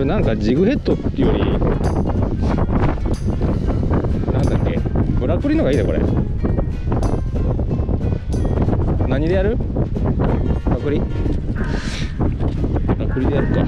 れなんかジグヘッドっていうよりなんだっけ？ブラックリのがいいねこれ。何でやる？ブラックリブラックリでやるか。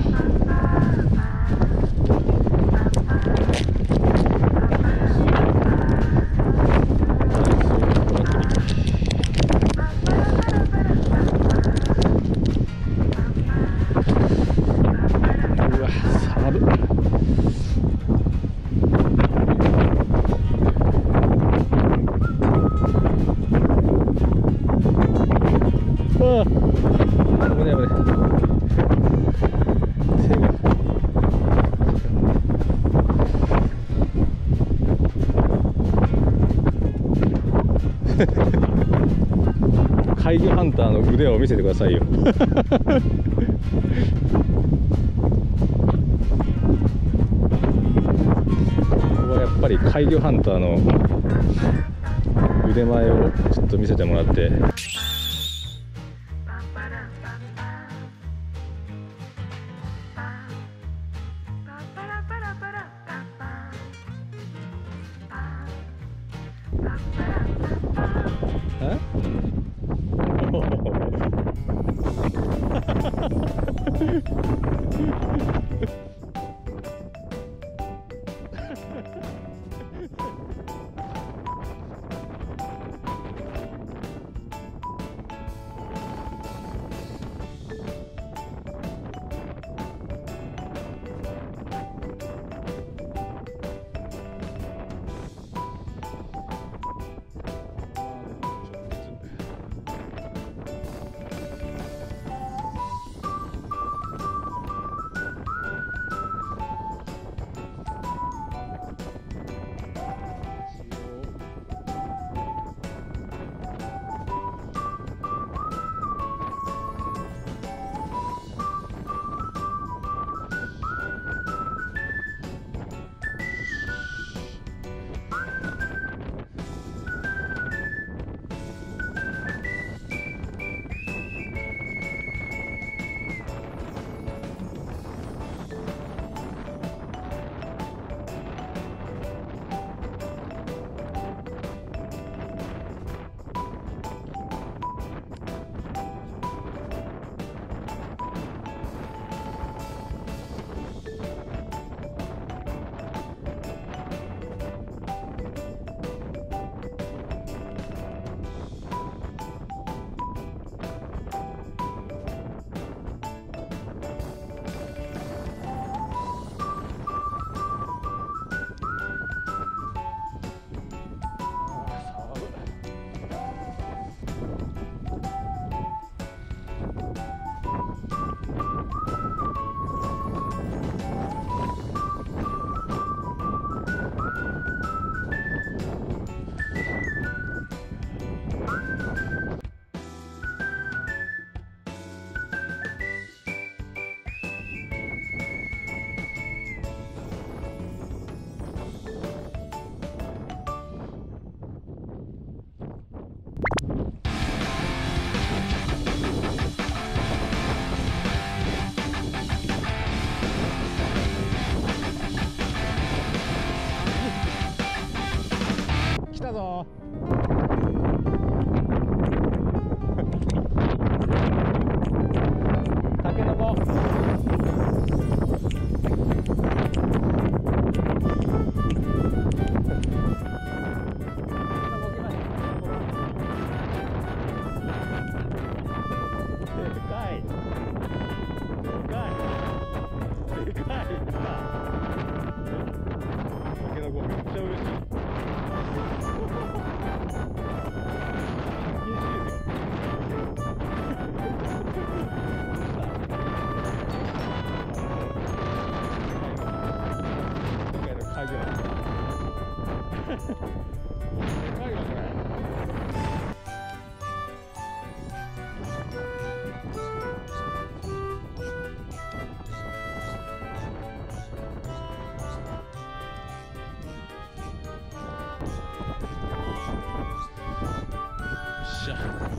あ危ない危ない怪魚ハンターの腕を見せてくださいよ。ここはやっぱり怪魚ハンターの腕前をちょっと見せてもらって。啊？哈哈哈哈哈哈！たぞタケノコでかい。でかい。でかい是。